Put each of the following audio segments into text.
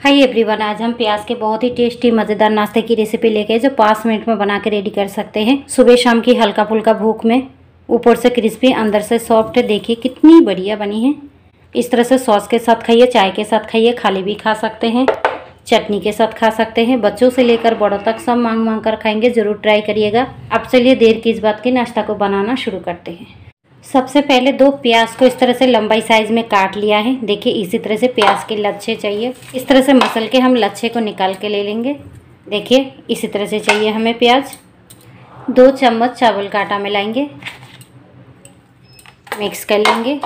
Hi everyone आज हम प्याज के बहुत ही टेस्टी मज़ेदार नाश्ते की रेसिपी लेके जो पाँच मिनट में बना के रेडी कर सकते हैं। सुबह शाम की हल्का फुल्का भूख में, ऊपर से क्रिस्पी अंदर से सॉफ्ट देखिए कितनी बढ़िया बनी है। इस तरह से सॉस के साथ खाइए, चाय के साथ खाइए, खाली भी खा सकते हैं। चटनी के साथ खा सकते हैं। बच्चों से लेकर बड़ों तक सब मांग मांग कर खाएँगे, ज़रूर ट्राई करिएगा। अब चलिए देर की इस बात की नाश्ता को बनाना शुरू करते हैं। सबसे पहले दो प्याज को इस तरह से लंबाई साइज़ में काट लिया है। देखिए, इसी तरह से प्याज के लच्छे चाहिए। इस तरह से मसल के हम लच्छे को निकाल के ले लेंगे। देखिए, इसी तरह से चाहिए हमें प्याज। दो चम्मच चावल का आटा मिलाएँगे। मिक्स कर लेंगे।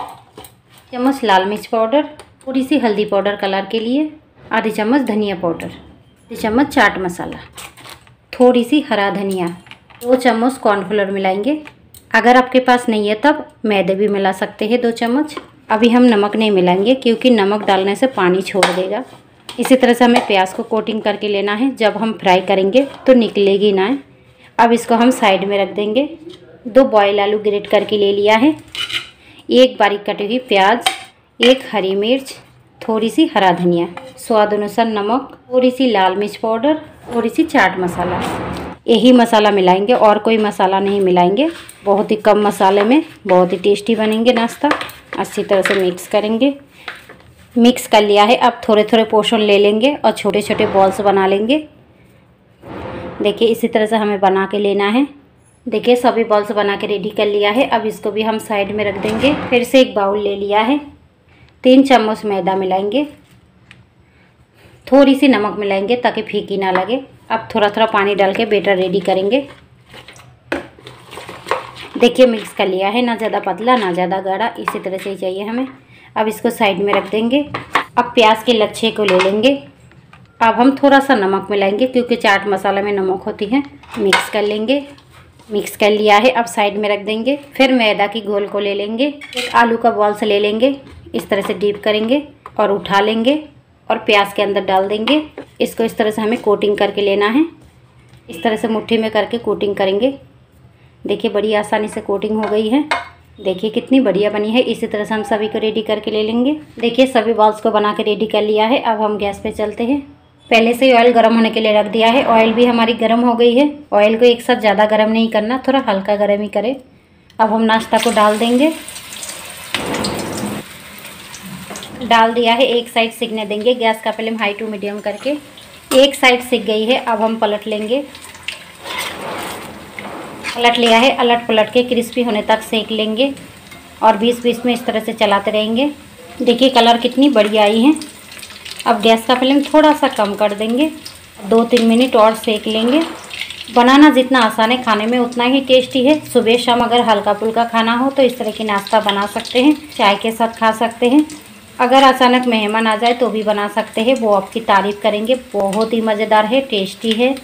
चम्मच लाल मिर्च पाउडर, थोड़ी सी हल्दी पाउडर कलर के लिए, आधी चम्मच धनिया पाउडर, आधी चम्मच चाट मसाला, थोड़ी सी हरा धनिया, दो चम्मच कॉर्नफ्लोर मिलाएँगे। अगर आपके पास नहीं है तब मैदे भी मिला सकते हैं दो चम्मच। अभी हम नमक नहीं मिलाएँगे क्योंकि नमक डालने से पानी छोड़ देगा। इसी तरह से हमें प्याज को कोटिंग करके लेना है। जब हम फ्राई करेंगे तो निकलेगी ना। अब इसको हम साइड में रख देंगे। दो बॉयल आलू ग्रेट करके ले लिया है। एक बारीक कटी हुई प्याज, एक हरी मिर्च, थोड़ी सी हरा धनिया। स्वाद अनुसार नमक, थोड़ी सी लाल मिर्च पाउडर थोड़ी सी चाट मसाला। यही मसाला मिलाएँगे, और कोई मसाला नहीं मिलाएँगे। बहुत ही कम मसाले में, बहुत ही टेस्टी बनेंगे नाश्ता। अच्छी तरह से मिक्स करेंगे। मिक्स कर लिया है, अब थोड़े थोड़े पोर्शन ले लेंगे और छोटे छोटे बॉल्स बना लेंगे। देखिए, इसी तरह से हमें बना के लेना है। देखिए, सभी बॉल्स बना के रेडी कर लिया है। अब इसको भी हम साइड में रख देंगे। फिर से एक बाउल ले लिया है। तीन चम्मच मैदा मिलाएँगे। थोड़ी सी नमक मिलाएँगे ताकि फीकी ना लगे। अब थोड़ा थोड़ा पानी डाल के बेटर रेडी करेंगे। देखिए मिक्स कर लिया है, ना ज़्यादा पतला, ना ज़्यादा गाढ़ा, इसी तरह से ही चाहिए हमें। अब इसको साइड में रख देंगे। अब प्याज के लच्छे को ले लेंगे। अब हम थोड़ा सा नमक मिलाएँगे, क्योंकि चाट मसाला में नमक होती है। मिक्स कर लेंगे। मिक्स कर लिया है, अब साइड में रख देंगे। फिर मैदा की गोल को ले लेंगे। एक आलू का बॉल्स ले लेंगे। इस तरह से डीप करेंगे और उठा लेंगे और प्याज के अंदर डाल देंगे। इसको इस तरह से हमें कोटिंग करके लेना है। इस तरह से मुट्ठी में करके कोटिंग करेंगे। देखिए, बड़ी आसानी से कोटिंग हो गई है। देखिए, कितनी बढ़िया बनी है। इसी तरह से हम सभी को रेडी करके ले लेंगे। देखिए, सभी बॉल्स को बना के रेडी कर लिया है। अब हम गैस पे चलते हैं। पहले से ही ऑयल गर्म होने के लिए रख दिया है। ऑयल भी हमारी गर्म हो गई है। ऑयल को एक साथ ज़्यादा गर्म नहीं करना, थोड़ा हल्का गर्म ही करें। अब हम नाश्ता को डाल देंगे। डाल दिया है, एक साइड सीखने देंगे, गैस का हम हाई टू मीडियम करके। एक साइड सीख गई है, अब हम पलट लेंगे। पलट लिया है, अलट पलट के क्रिस्पी होने तक सेक लेंगे और बीस बीस में इस तरह से चलाते रहेंगे। देखिए कलर कितनी बढ़िया आई है। अब गैस का फ्लेम थोड़ा सा कम कर देंगे। दो तीन मिनट और सेक लेंगे। बनाना जितना आसान है, खाने में उतना ही टेस्टी है। सुबह शाम अगर हल्का फुल्का खाना हो तो इस तरह की नाश्ता बना सकते हैं, चाय के साथ खा सकते हैं। अगर अचानक मेहमान आ जाए तो भी बना सकते हैं। वो आपकी तारीफ़ करेंगे। बहुत ही मज़ेदार है, टेस्टी है।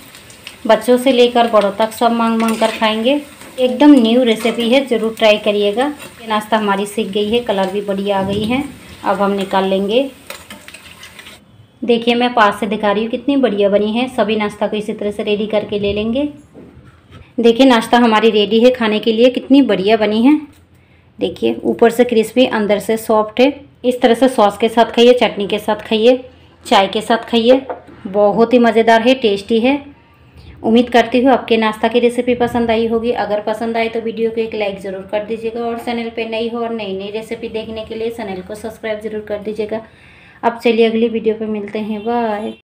बच्चों से लेकर बड़ों तक सब मांग मांग कर खाएँगे। एकदम न्यू रेसिपी है, ज़रूर ट्राई करिएगा। ये नाश्ता हमारी सीख गई है कलर भी बढ़िया आ गई है। अब हम निकाल लेंगे। देखिए, मैं पास से दिखा रही हूँ कितनी बढ़िया बनी है। सभी नाश्ता को इसी तरह से रेडी करके ले लेंगे। देखिए, नाश्ता हमारी रेडी है खाने के लिए। कितनी बढ़िया बनी है। देखिए, ऊपर से क्रिस्पी अंदर से सॉफ्ट है। इस तरह से सॉस के साथ खाइए, चटनी के साथ खाइए, चाय के साथ खाइए। बहुत ही मज़ेदार है, टेस्टी है। उम्मीद करती हूँ आपके नाश्ता की रेसिपी पसंद आई होगी। अगर पसंद आए तो वीडियो को एक लाइक ज़रूर कर दीजिएगा और चैनल पे नई हो और नई नई रेसिपी देखने के लिए चैनल को सब्सक्राइब ज़रूर कर दीजिएगा। अब चलिए अगली वीडियो पे मिलते हैं। बाय